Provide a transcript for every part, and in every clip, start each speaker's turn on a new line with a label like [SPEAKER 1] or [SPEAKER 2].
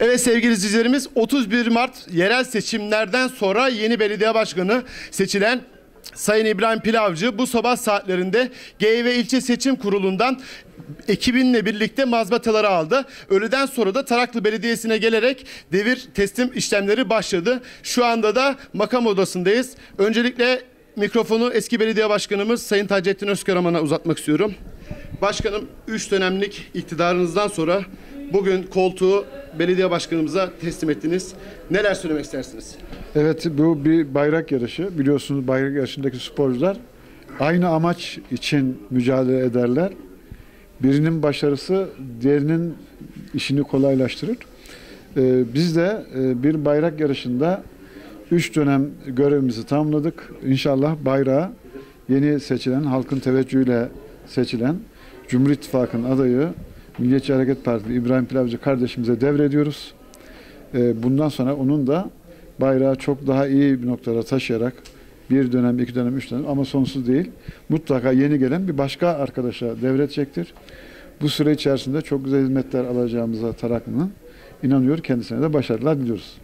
[SPEAKER 1] Evet sevgili izleyicilerimiz 31 Mart yerel seçimlerden sonra yeni belediye başkanı seçilen Sayın İbrahim Pilavcı bu sabah saatlerinde GYV ilçe seçim kurulundan ekibinle birlikte mazbataları aldı. Öğleden sonra da Taraklı Belediyesi'ne gelerek devir teslim işlemleri başladı. Şu anda da makam odasındayız. Öncelikle mikrofonu eski belediye başkanımız Sayın Taceddin Özkaraman'a uzatmak istiyorum. Başkanım 3 dönemlik iktidarınızdan sonra bugün koltuğu belediye başkanımıza teslim ettiniz. Neler söylemek istersiniz?
[SPEAKER 2] Evet bu bir bayrak yarışı. Biliyorsunuz bayrak yarışındaki sporcular aynı amaç için mücadele ederler. Birinin başarısı diğerinin işini kolaylaştırır. Ee, biz de e, bir bayrak yarışında 3 dönem görevimizi tamamladık. İnşallah bayrağı yeni seçilen, halkın teveccühüyle seçilen Cumhur İttifakı'nın adayı Milliyetçi Hareket Partili İbrahim Pilavcı kardeşimize devrediyoruz. Ee, bundan sonra onun da bayrağı çok daha iyi bir noktada taşıyarak bir dönem, iki dönem, üç dönem ama sonsuz değil. Mutlaka yeni gelen bir başka arkadaşa devredecektir. Bu süre içerisinde çok güzel hizmetler alacağımıza Taraklı'nın inanıyor. Kendisine de başarılar diliyoruz.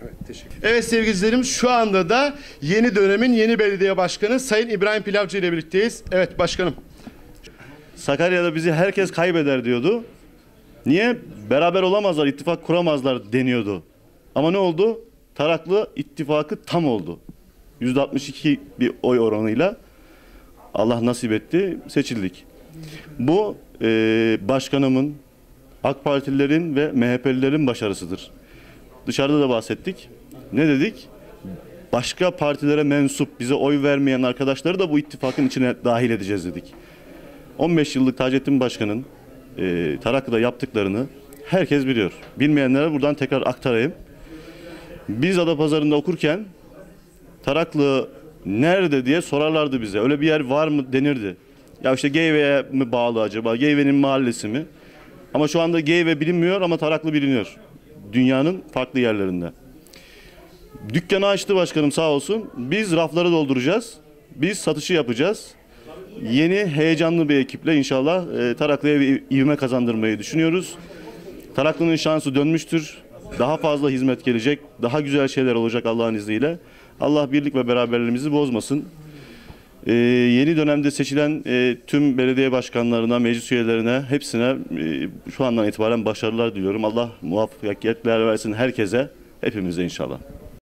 [SPEAKER 1] Evet sevgili izleyicilerim şu anda da yeni dönemin yeni belediye başkanı Sayın İbrahim Pilavcı ile birlikteyiz. Evet başkanım.
[SPEAKER 3] Sakarya'da bizi herkes kaybeder diyordu. Niye? Beraber olamazlar, ittifak kuramazlar deniyordu. Ama ne oldu? Taraklı ittifakı tam oldu. %62 bir oy oranıyla Allah nasip etti, seçildik. Bu e, başkanımın, AK Partililerin ve MHP'lilerin başarısıdır. Dışarıda da bahsettik. Ne dedik? Başka partilere mensup, bize oy vermeyen arkadaşları da bu ittifakın içine dahil edeceğiz dedik. 15 yıllık Taceddin Başkan'ın e, Taraklı'da yaptıklarını herkes biliyor. Bilmeyenlere buradan tekrar aktarayım. Biz Adapazarı'nda okurken Taraklı nerede diye sorarlardı bize. Öyle bir yer var mı denirdi. Ya işte Geyve'ye mi bağlı acaba? Geyve'nin mahallesi mi? Ama şu anda Geyve bilinmiyor ama Taraklı biliniyor. Dünyanın farklı yerlerinde. Dükkanı açtı başkanım sağ olsun. Biz rafları dolduracağız. Biz satışı yapacağız. Yeni heyecanlı bir ekiple inşallah e, Taraklı'ya bir ivme kazandırmayı düşünüyoruz. Taraklı'nın şansı dönmüştür. Daha fazla hizmet gelecek. Daha güzel şeyler olacak Allah'ın izniyle. Allah birlik ve beraberliğimizi bozmasın. E, yeni dönemde seçilen e, tüm belediye başkanlarına, meclis üyelerine hepsine e, şu andan itibaren başarılar diliyorum. Allah muvaffakiyetler versin herkese, hepimize inşallah.